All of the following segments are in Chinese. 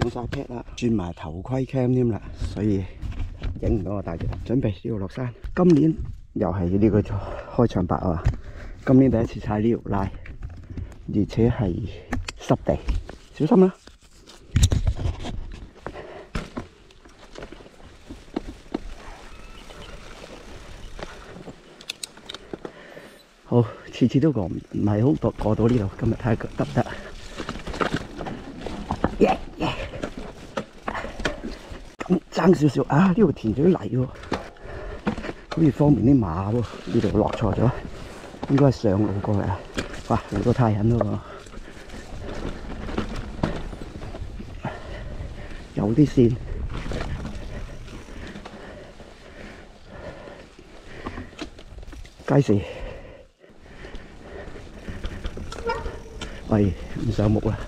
上晒 pad 啦，轉埋頭盔 cam 添啦，所以影唔到我大隻。準備呢度落山，今年又係呢個開場白啊！今年第一次踩呢條拉，而且係濕地，小心啦！好，次次都過唔唔係好過過到呢度，今日睇下得唔得？耶耶！咁爭少少啊！呢度填咗啲泥喎，好似方便啲馬喎。呢度落錯咗，應該係上路過嚟啊！哇，好多太痕咯喎，有啲線。雞時，喂，唔上木啦，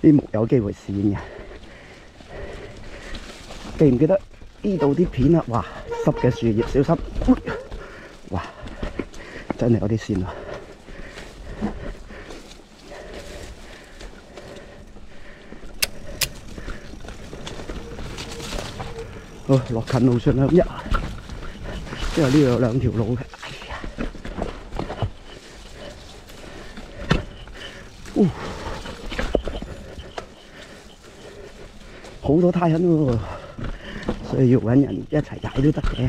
啲木有機會跣嘅。記唔記得呢度啲片啊？哇，濕嘅樹葉小心！哇，真係有啲线啊！好，落近路上啦，一，因為呢度有兩條路嘅。好多胎痕喎，所以要揾人一齊踩都得嘅。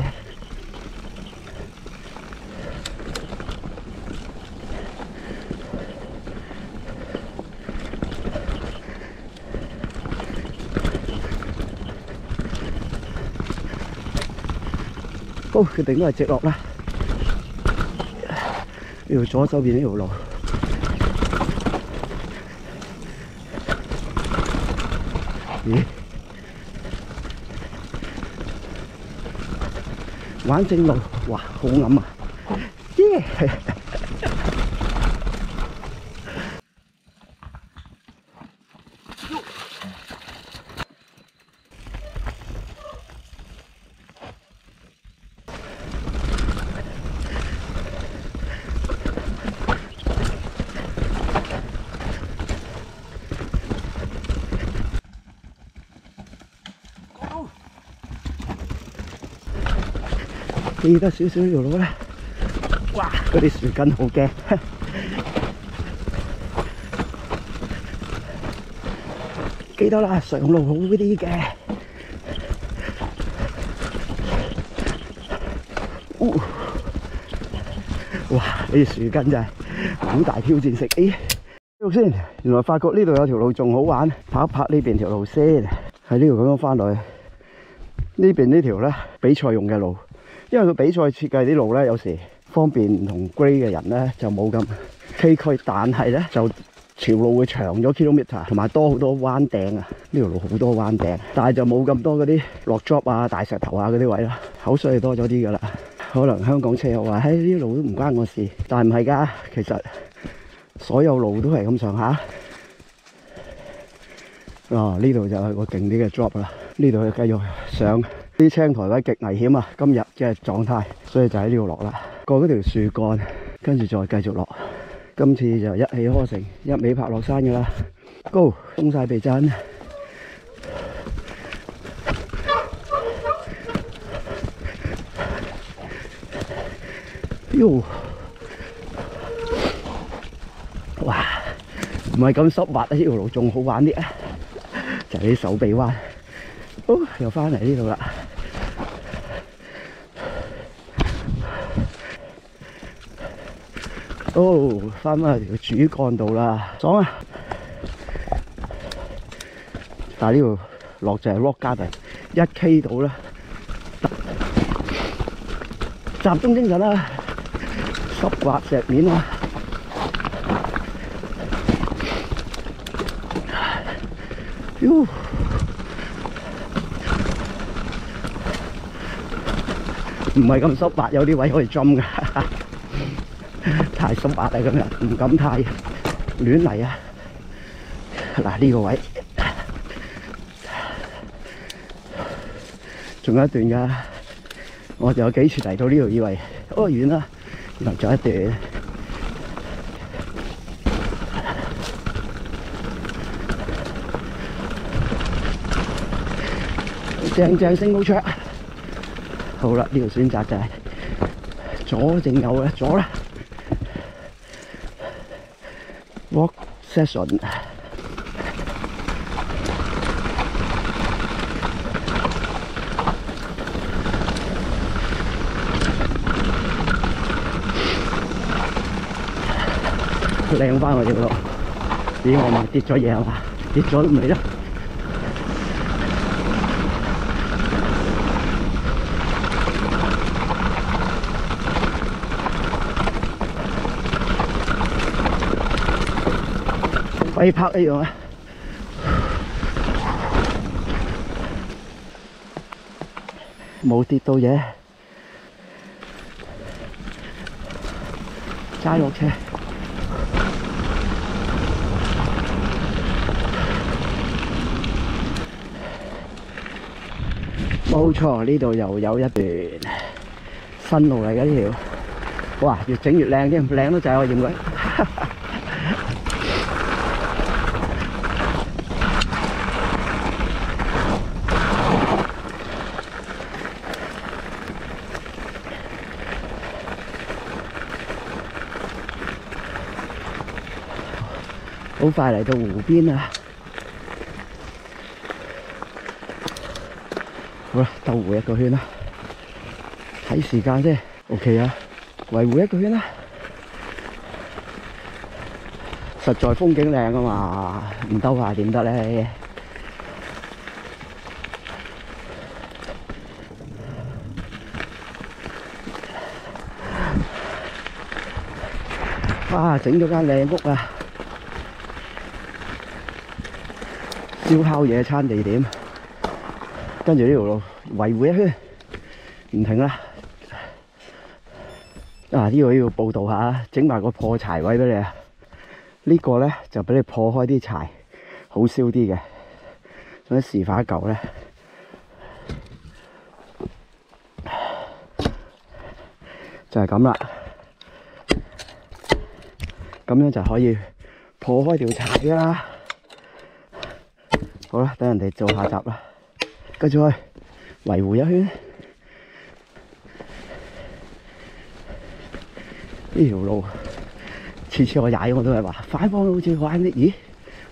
好，決定都係直落啦。呢條左手邊呢條路，咦？玩正路，哇，好暗啊！耶！記得少少呢條路咧，哇！嗰啲樹根好驚，記得啦，上路好啲嘅。哦哇！呢啲樹根真係好大挑戰性。咦？呢先，原來發覺呢度有條路仲好玩，拍一拍呢邊條路先，喺呢度咁樣翻落去。呢邊呢條咧比賽用嘅路。因為佢比賽設計啲路咧，有時方便唔同 grade 嘅人咧就冇咁崎岖，但係咧就条路會長咗 kilometer，同埋多好多彎頂啊！呢條路好多彎頂，但係就冇咁多嗰啲落 drop 啊、大石頭啊嗰啲位咯，口水係多咗啲噶啦。可能香港車友話：，嘿，呢路都唔關我事，但係唔係㗎，其實所有路都係咁上下。啊，呢度就係個勁啲嘅 drop 啦，呢度繼續上。啲青苔位極危險啊！今日嘅狀態，所以就喺呢度落啦。過嗰條樹幹，跟住再繼續落。今次就一氣呵成，一味拍落山噶啦。Go，鬆晒避震。喲，哇，唔係咁濕滑啊！呢條路仲好玩啲啊，就係啲手臂彎。哦，又翻嚟呢度啦。哦，翻翻去條主幹道啦，爽啊！但係呢度落就係 rock garden，一 K 到啦，集中精神啦，濕滑石面啊！喲，唔係咁濕滑，有啲位可以 jump 㗎。太濕滑啦，今日唔敢太亂嚟啊！嗱，呢個位仲有一段㗎，我就有幾次嚟到呢度，以為哦遠啦，原來仲有一段。正正升高桌。好啦，呢條選擇就係左定右啦左啦。session。靚翻我條路，咦我咪跌咗嘢係嘛？跌咗都唔理啦。可以拍一樣啊！冇跌到嘢，揸落車。冇錯，呢度又有一段新路嚟嘅呢條，哇！越整越靚添，靚到滯我認為。好快嚟到湖邊啦！好啦，兜湖一個圈啦，睇時間啫，OK 啊，圍湖一個圈啦。實在風景靚啊嘛，唔兜下點得咧？哇！整咗間靚屋啊！燒烤野餐地點，跟住呢条路圍湖一圈，唔停啦。啊！呢個要報導下，整埋個破柴位俾你啊！呢個咧就俾你破開啲柴，好燒啲嘅。想示範一嚿咧，就係咁啦。咁樣就可以破開條柴㗎啦。好啦，等人哋做下集啦，繼續去圍湖一圈。呢條路次次我踩我都係話，反方好似玩啲，咦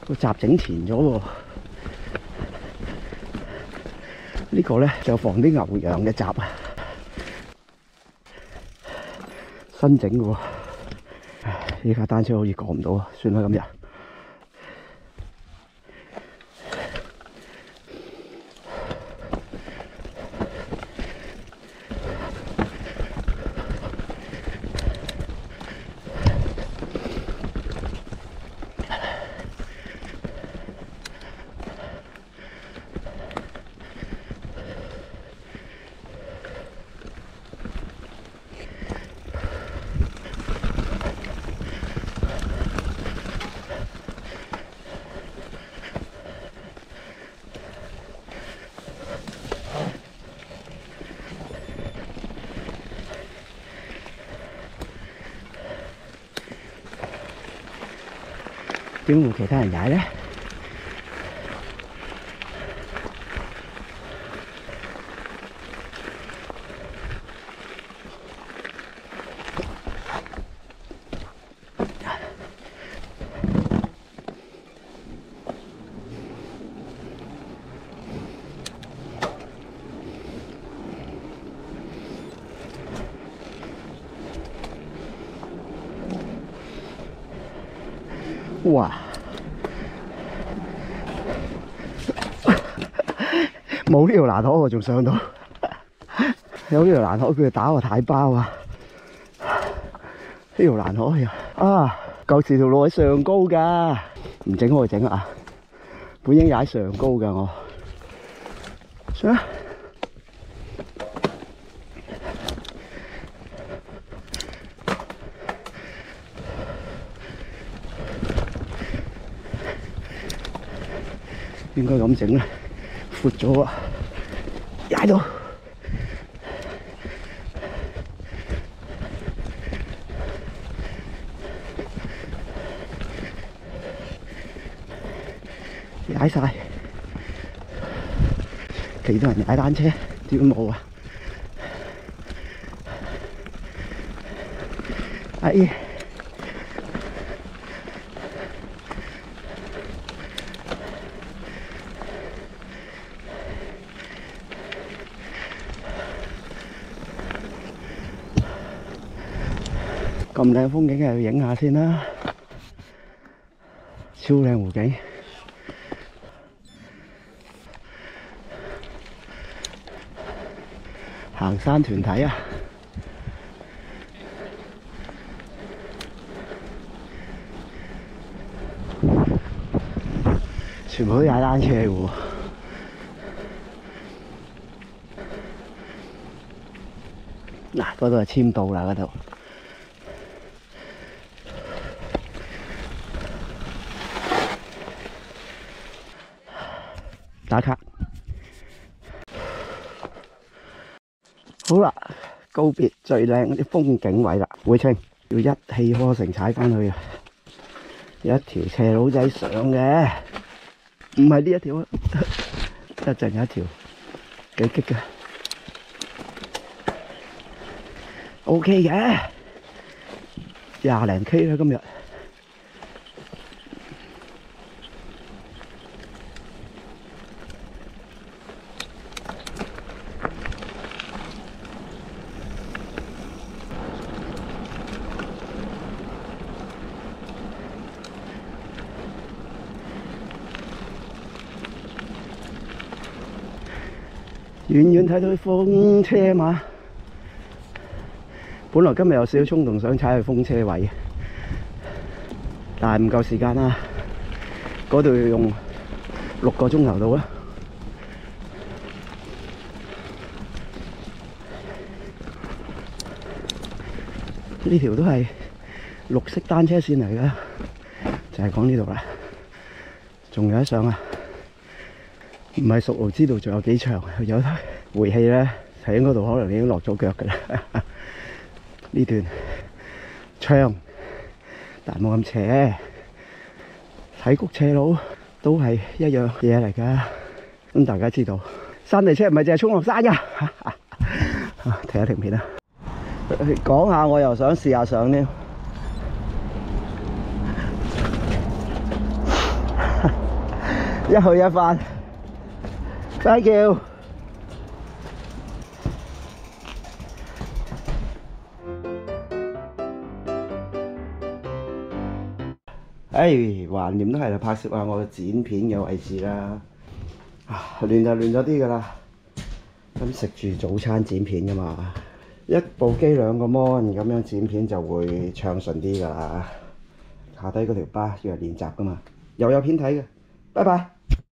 個閘整前咗喎。呢個咧就防啲牛羊嘅闸啊，新整嘅喎。依架單車好似過唔到啊，算啦今日。點會其他人踩哇！冇呢條欄河我仲上到，有呢條欄河佢就打我太包啊！呢條欄河呀啊，旧时条路喺上高噶，唔整開整啊！本应踩上高噶我，算應該咁整咧，闊咗啊，踩到，踩晒，幾多人踩單車？點冇啊？哎！咁靚風景，梗係要影下先啦，超靚湖景。行山團體啊，全部都踩單車喎。嗱，嗰度係簽到啦，嗰度。打卡。好啦，告別最靚嗰啲風景位啦，會清要一氣呵成踩翻去啊！有一條斜路仔上嘅，唔係呢一條啊，一陣有一條幾激嘅，OK 嘅，廿零 K 啦今日。遠遠睇到啲風車嘛，本來今日有少少衝動想踩去風車位，但係唔夠時間啦。嗰度要用六個鐘頭到啦。呢條都係綠色單車線嚟嘅，就係講呢度啦。仲有一上啊！唔係熟路知道仲有幾長，有回氣咧，喺嗰度可能已經落咗腳㗎啦。呢段長，但冇咁斜，睇谷斜路都係一樣嘢嚟㗎。咁大家知道，山地車唔係淨係衝落山㗎。睇下條片啦，講下我又想試下上呢，一去一返。Thank you。哎，橫掂都係嚟拍攝下我嘅剪片嘅位置啦。啊，亂就亂咗啲㗎啦。咁食住早餐剪片㗎嘛，一部機兩個 mon 咁樣剪片就會暢順啲㗎啦。下低嗰條巴要嚟練習㗎嘛，又有片睇嘅。拜拜。